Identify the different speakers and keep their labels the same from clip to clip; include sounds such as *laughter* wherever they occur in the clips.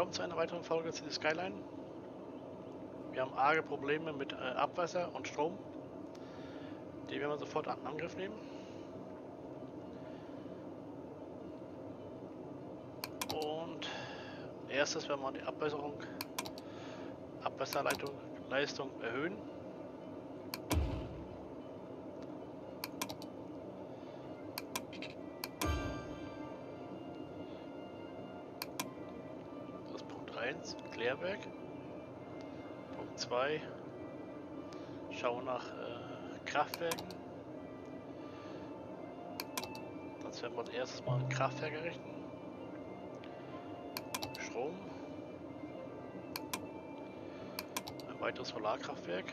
Speaker 1: willkommen zu einer weiteren Folge City Skyline. Wir haben arge Probleme mit äh, Abwasser und Strom. Die werden wir sofort an Angriff nehmen. Und erstes werden wir die Abwässerung, Abwasserleitung, Leistung erhöhen. 1, Klärwerk. Punkt 2, schauen nach äh, Kraftwerken. Das werden wir als erstes mal ein Kraftwerk errichten. Strom. Ein weiteres Solarkraftwerk.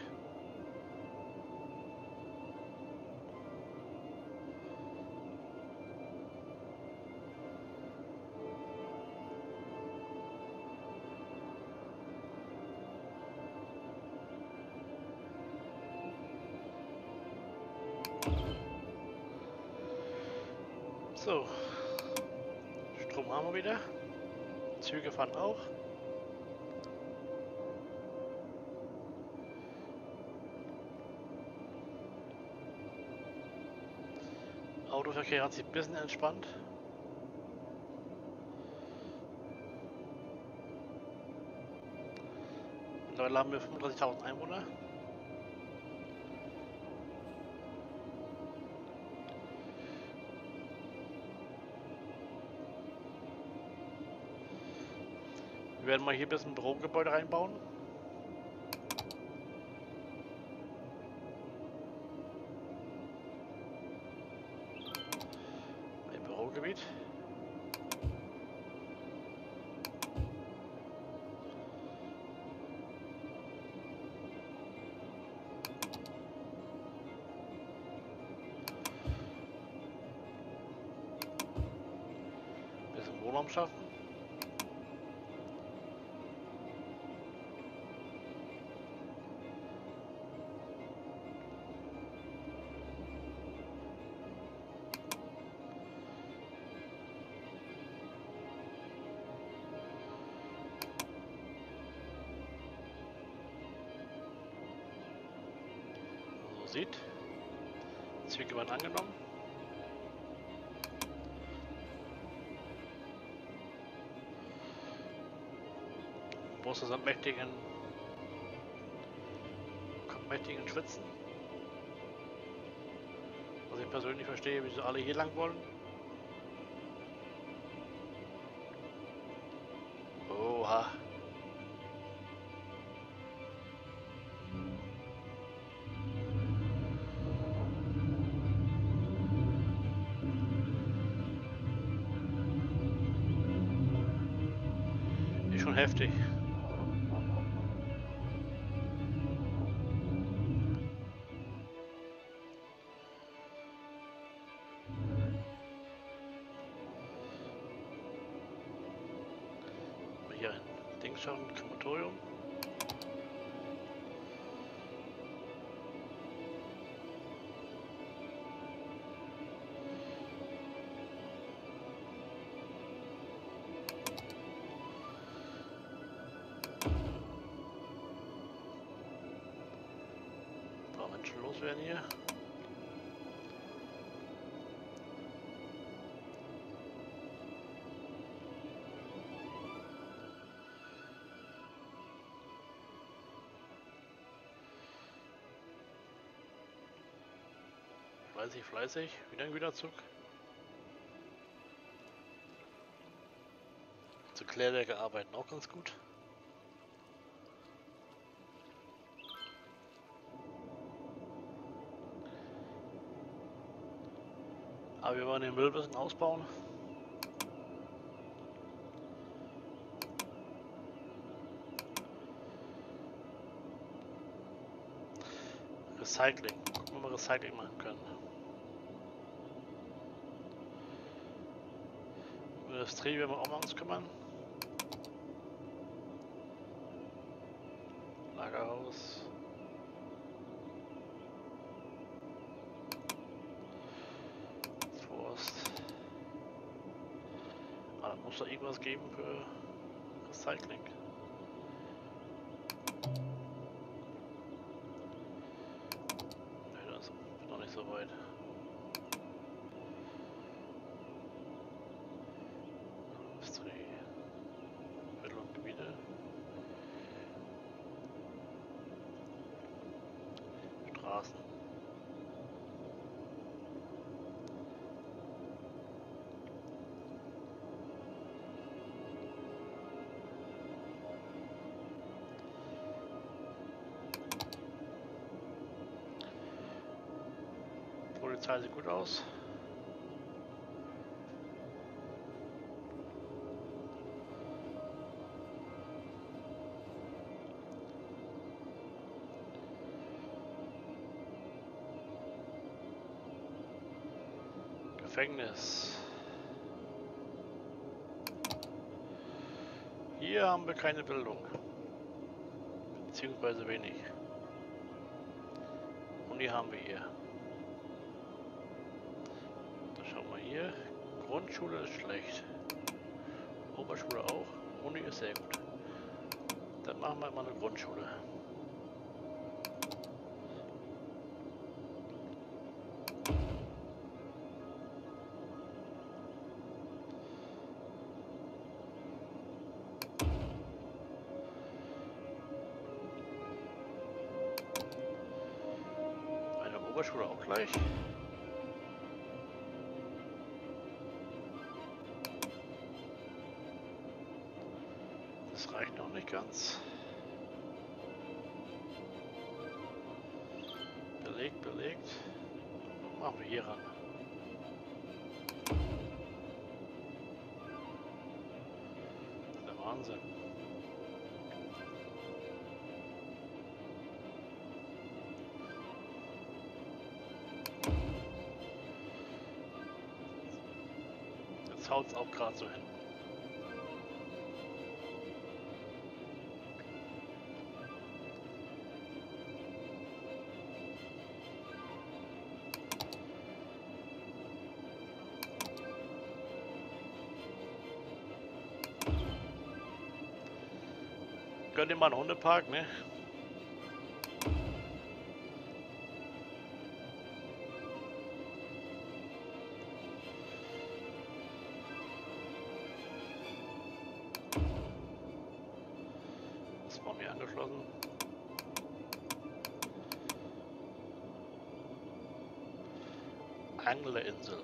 Speaker 1: So. Strom haben wir wieder. Züge fahren auch. Autoverkehr hat sich ein bisschen entspannt. Mittlerweile haben wir 35.000 Einwohner. Werden mal hier ein bisschen Bürogebäude reinbauen. Sieht. Züge werden angenommen. Busse sind mächtigen, mächtigen Schwitzen. Was ich persönlich verstehe, wieso alle hier lang wollen. Oha. Heftig. Hier ein Ding schauen, Krematorium. Menschen loswerden hier. Fleißig, fleißig. Wieder ein Güterzug. Zu Klärwerke arbeiten auch ganz gut. Aber wir wollen den Müll ein bisschen ausbauen. Recycling. Gucken, ob wir Recycling machen können. Industrie werden wir auch mal uns kümmern. Lagerhaus. Da muss doch irgendwas geben für Recycling. Ne, das ist noch nicht so weit. Industrie. Mittel- und Gebiete. Straßen. Polizei sieht gut aus. Gefängnis. Hier haben wir keine Bildung. Beziehungsweise wenig. Und die haben wir hier. Grundschule ist schlecht. Oberschule auch. Uni ist sehr gut. Dann machen wir mal eine Grundschule. Eine Oberschule auch gleich. Nicht ganz. Belegt, belegt. Machen wir hier ran. Der Wahnsinn. Jetzt haut's auch gerade so hin. Dir mal einen Hundepark, ne? Das war mir angeschlossen. Anglerinsel.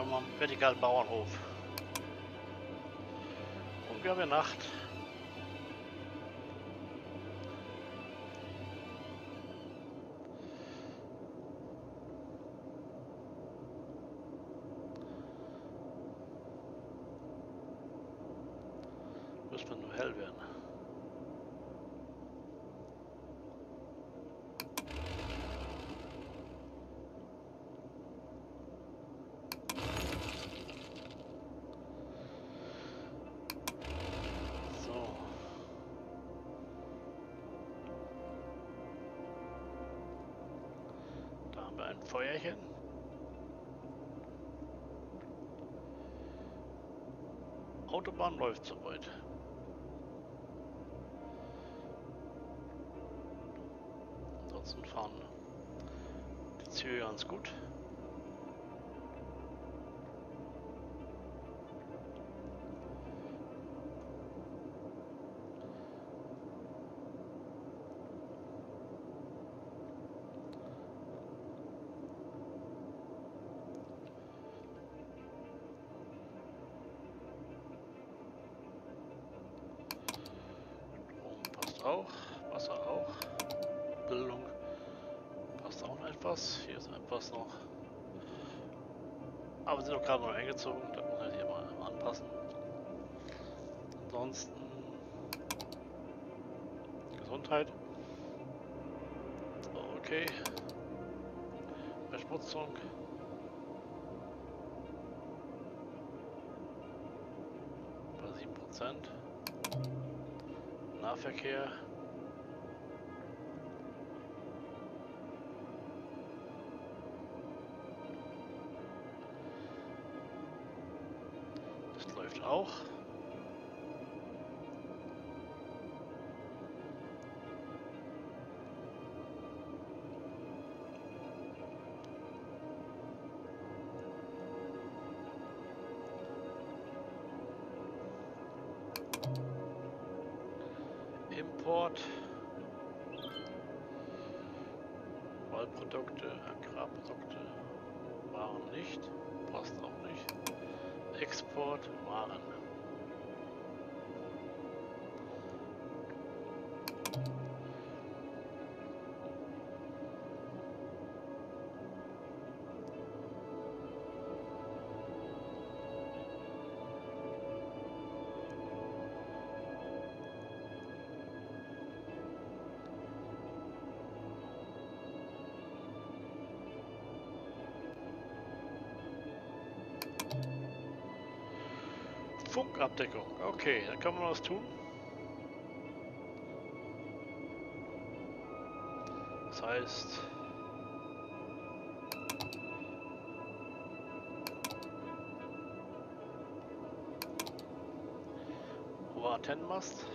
Speaker 1: Wir haben einen vertikalen Bauernhof. Und wir haben ja Nacht. Müsste nur hell werden. Feuerchen. Autobahn läuft soweit. Ansonsten fahren die Züge ganz gut. Hier ist etwas noch. Aber wir sind doch gerade noch eingezogen. Da muss man hier mal anpassen. Ansonsten Gesundheit. Okay. Verschmutzung. Bei 7 Prozent. Nahverkehr. Agrarprodukte, Waren nicht, passt auch nicht. Export, Waren. Funkabdeckung. Okay, dann kann man was tun. Das heißt... Hoher Antennenmast.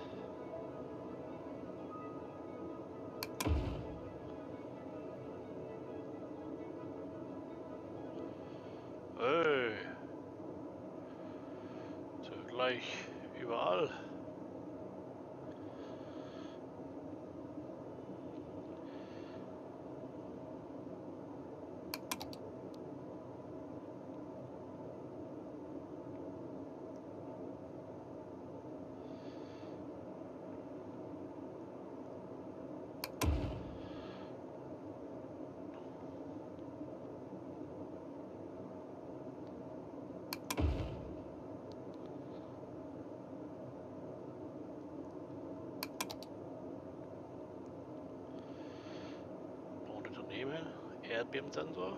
Speaker 1: Erdbebensensor.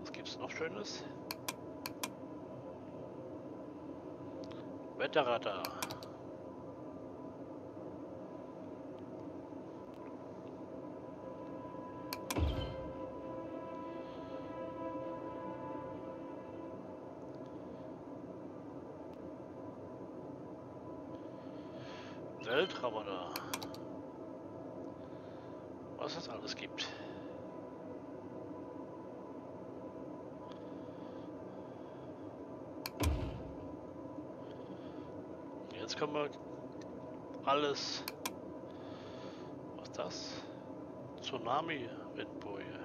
Speaker 1: Was gibt's noch Schönes? Wetterradar. Weltraumradar. Was es alles gibt. Jetzt können wir alles. Was ist das? Tsunami-Windboje.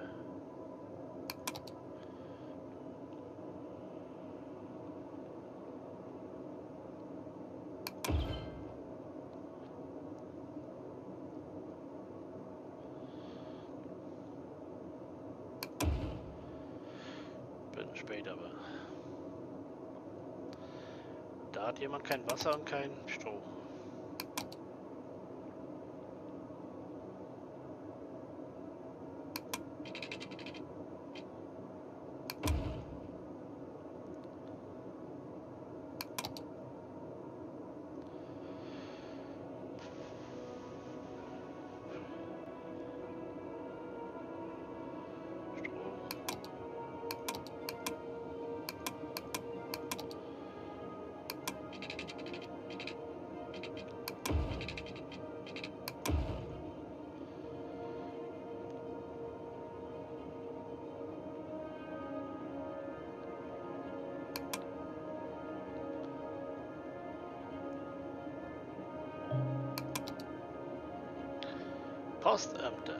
Speaker 1: Bin spät, aber. Da hat jemand kein Wasser und kein Stroh. Postämter.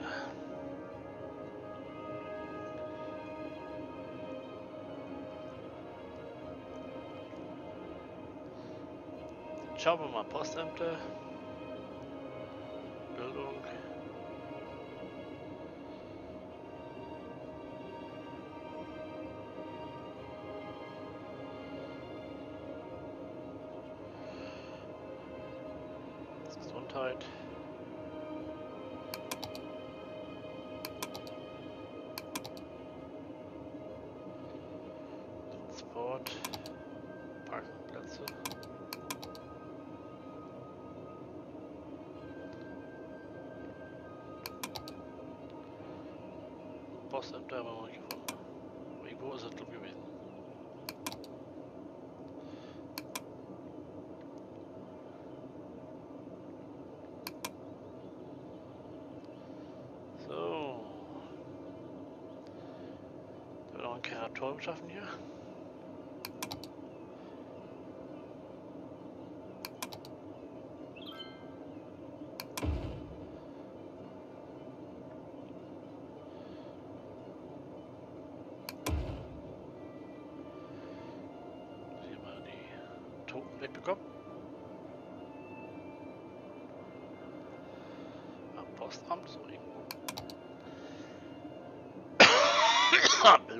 Speaker 1: Schauen wir mal Postämter. Parkplätze. Postämter haben wir noch nicht gefunden. Irgendwo ist glaub ich, gewesen. So. Da wir noch einen Kerator schaffen. Hier *coughs* Am Postamt *coughs*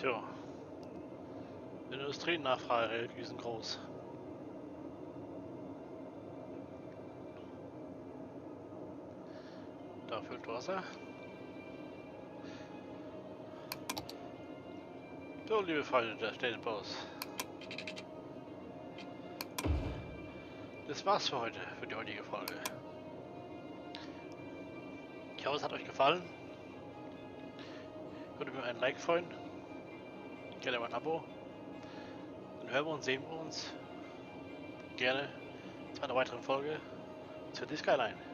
Speaker 1: Tja. Industrienachfrage riesengroß. Da füllt Wasser. So, liebe Freunde des Städtebaus. Das war's für heute, für die heutige Folge. Ich hoffe, es hat euch gefallen. Würde mir ein Like freuen. Gerne mal ein Abo. Dann hören wir uns, sehen wir uns. Gerne zu einer weiteren Folge zu die Skyline.